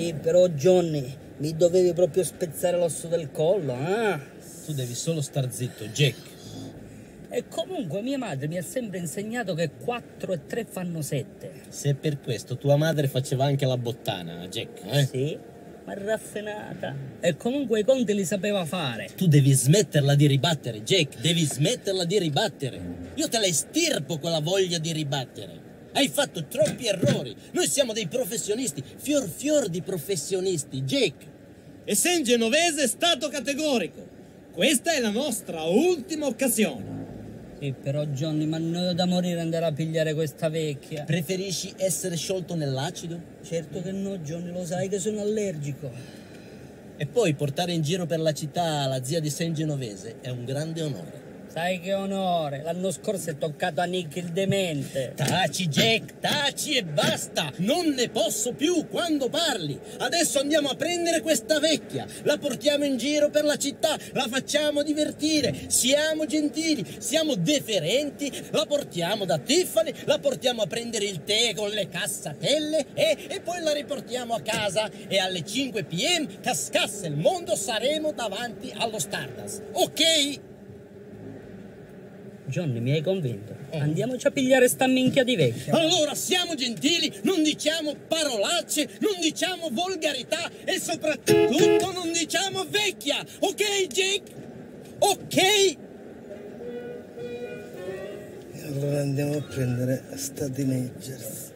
Sì, però Johnny, mi dovevi proprio spezzare l'osso del collo, eh? Tu devi solo star zitto, Jack. E comunque mia madre mi ha sempre insegnato che 4 e 3 fanno 7. Se per questo tua madre faceva anche la bottana, Jack, eh? Sì, ma raffinata. E comunque i conti li sapeva fare. Tu devi smetterla di ribattere, Jack, devi smetterla di ribattere. Io te la estirpo quella voglia di ribattere. Hai fatto troppi errori. Noi siamo dei professionisti, fior fior di professionisti, Jack. E San Genovese è stato categorico. Questa è la nostra ultima occasione. Sì, però Johnny, ma noi da morire andare a pigliare questa vecchia. Preferisci essere sciolto nell'acido? Certo che no, Johnny, lo sai che sono allergico. E poi portare in giro per la città la zia di San Genovese è un grande onore. Sai che onore, l'anno scorso è toccato a Nick il demente. Taci, Jack, taci e basta! Non ne posso più quando parli! Adesso andiamo a prendere questa vecchia, la portiamo in giro per la città, la facciamo divertire, siamo gentili, siamo deferenti, la portiamo da Tiffany, la portiamo a prendere il tè con le cassatelle e, e poi la riportiamo a casa e alle 5 pm, cascasse il mondo, saremo davanti allo Stardust. Ok? Johnny, mi hai convinto. Andiamoci a pigliare sta minchia di vecchia. Allora siamo gentili, non diciamo parolacce, non diciamo volgarità e soprattutto non diciamo vecchia. Ok, Jake? Ok? E allora andiamo a prendere sta teenagers.